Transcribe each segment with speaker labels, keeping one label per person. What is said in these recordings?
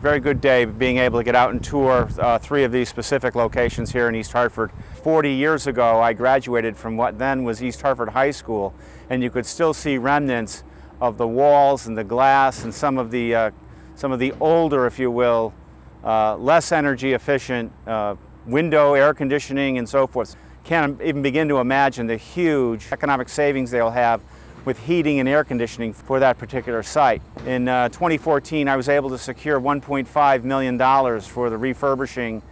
Speaker 1: Very good day being able to get out and tour uh, three of these specific locations here in East Hartford. 40 years ago, I graduated from what then was East Hartford High School, and you could still see remnants of the walls and the glass and some of the, uh, some of the older, if you will, uh, less energy efficient uh, window air conditioning and so forth. Can't even begin to imagine the huge economic savings they'll have with heating and air conditioning for that particular site. In uh, 2014, I was able to secure $1.5 million for the refurbishing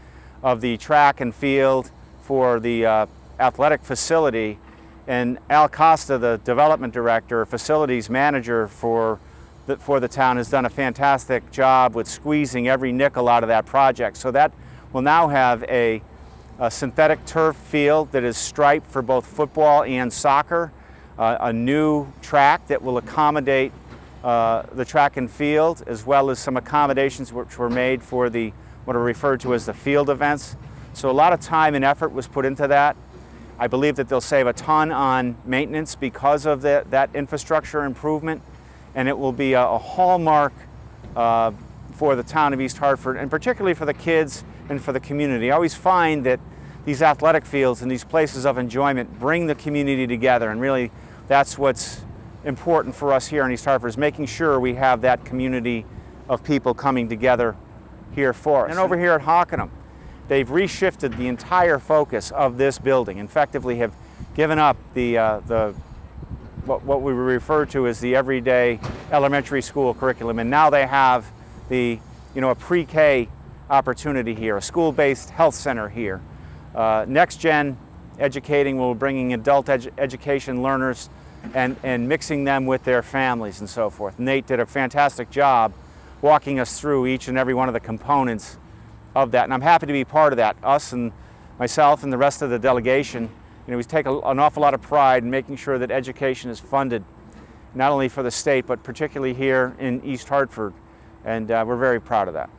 Speaker 1: of the track and field for the uh, athletic facility. And Al Costa, the development director, facilities manager for the, for the town, has done a fantastic job with squeezing every nickel out of that project. So that will now have a, a synthetic turf field that is striped for both football and soccer uh, a new track that will accommodate uh, the track and field, as well as some accommodations which were made for the what are referred to as the field events. So a lot of time and effort was put into that. I believe that they'll save a ton on maintenance because of the, that infrastructure improvement, and it will be a, a hallmark uh, for the town of East Hartford, and particularly for the kids and for the community. I always find that these athletic fields and these places of enjoyment bring the community together and really that's what's important for us here in East Hartford is making sure we have that community of people coming together here for us. And over here at Hockanum, they've reshifted the entire focus of this building, effectively have given up the, uh, the what, what we refer to as the everyday elementary school curriculum, and now they have the, you know, a pre-K opportunity here, a school-based health center here. Uh, next educating, we're bringing adult edu education learners and, and mixing them with their families and so forth. Nate did a fantastic job walking us through each and every one of the components of that. And I'm happy to be part of that. Us and myself and the rest of the delegation, you know, we take a, an awful lot of pride in making sure that education is funded, not only for the state, but particularly here in East Hartford. And uh, we're very proud of that.